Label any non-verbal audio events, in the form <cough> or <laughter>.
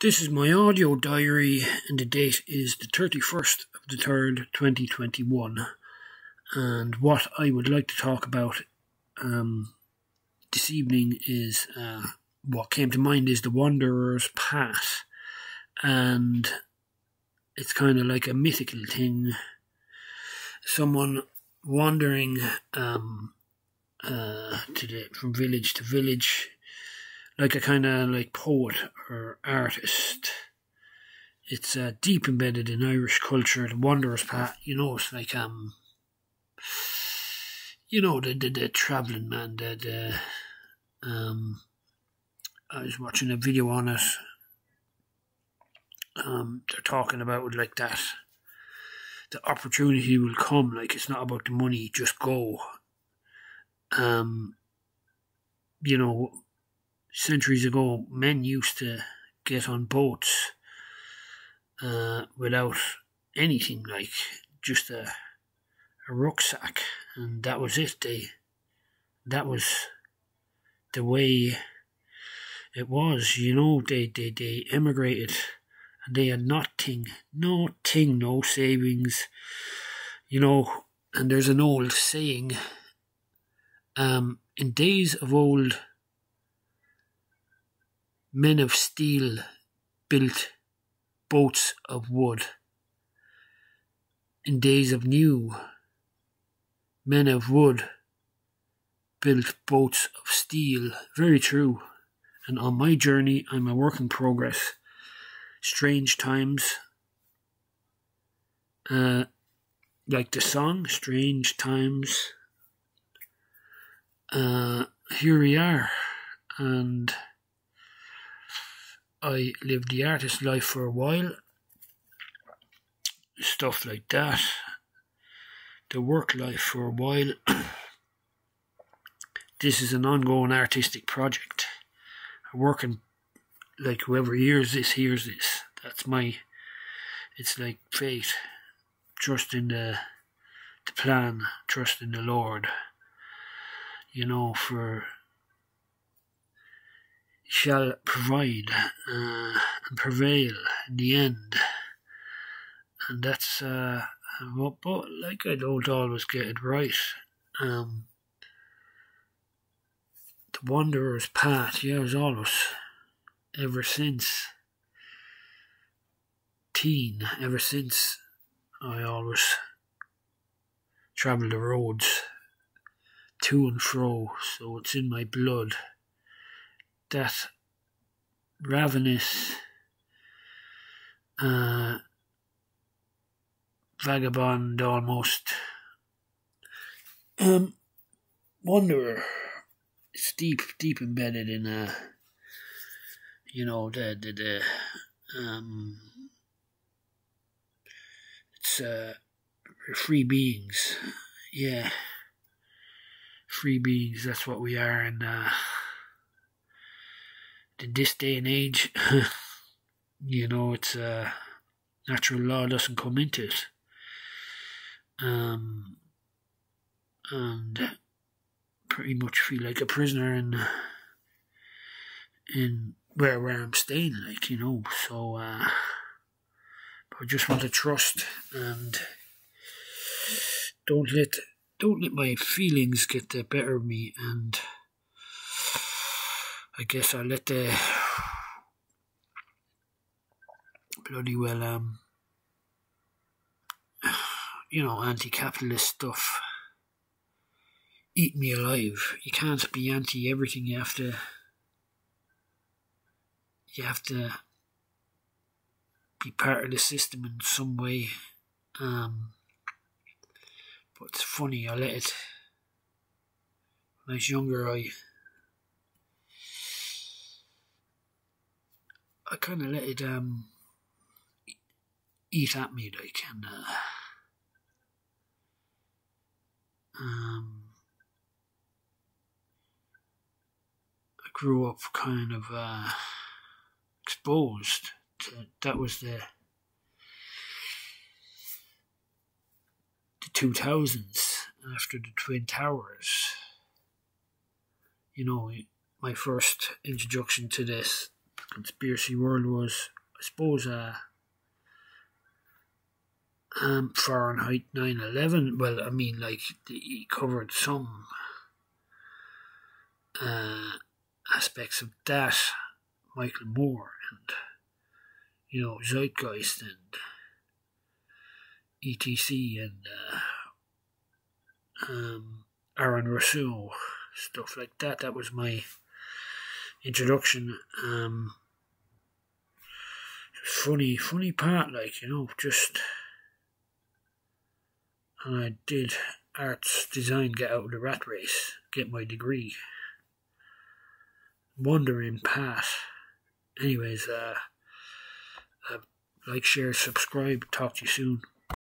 This is my audio diary, and the date is the 31st of the 3rd, 2021. And what I would like to talk about um, this evening is uh, what came to mind is the Wanderer's Path. And it's kind of like a mythical thing. Someone wandering um, uh, the, from village to village like a kind of like poet or artist. It's uh, deep embedded in Irish culture. The Wanderer's Path, you know, it's like um, you know, the the, the traveling man. The, the um, I was watching a video on it. Um, they're talking about like that. The opportunity will come. Like it's not about the money. Just go. Um, you know, centuries ago, men used to get on boats uh, without anything like just a, a rucksack, and that was it. They that was the way it was. You know, they they they emigrated, and they had nothing, nothing, no savings. You know, and there's an old saying. Um, in days of old Men of steel built boats of wood. In days of new, men of wood built boats of steel. Very true. And on my journey, I'm a work in progress. Strange times. Uh, like the song, Strange Times. Uh, here we are. And I lived the artist life for a while. Stuff like that. The work life for a while. <clears throat> this is an ongoing artistic project. I'm working like whoever hears this hears this. That's my it's like faith. Trust in the the plan, trust in the Lord. You know, for shall provide uh, and prevail in the end. And that's uh, what, but like I don't always get it right. Um, the Wanderer's Path, yeah, was always ever since teen, ever since I always travel the roads to and fro, so it's in my blood that ravenous uh, vagabond almost. Um, wanderer. It's deep deep embedded in a uh, you know the the, the um it's uh free beings. Yeah. Free beings that's what we are and uh in this day and age, <laughs> you know, it's uh, natural law doesn't come into it. Um, and pretty much feel like a prisoner in in where where I'm staying, like you know. So uh, I just want to trust and don't let don't let my feelings get the better of me and I guess I let the <sighs> bloody well um <sighs> you know anti-capitalist stuff eat me alive. You can't be anti everything. You have to you have to be part of the system in some way. Um, but it's funny, I let it. When I was younger, I I kind of let it um, eat at me, like, and uh, um, I grew up kind of uh, exposed. To, that was the the two thousands after the Twin Towers. You know, my first introduction to this Conspiracy World was, I suppose, uh, um, Fahrenheit 9/11. Well, I mean, like he covered some uh, aspects of that. Michael Moore and you know Zeitgeist and etc and uh, um, Aaron Russo stuff like that. That was my introduction. Um, funny, funny part, like you know, just and I did arts design, get out of the rat race, get my degree. Wandering path. Anyways, uh, uh, like, share, subscribe. Talk to you soon.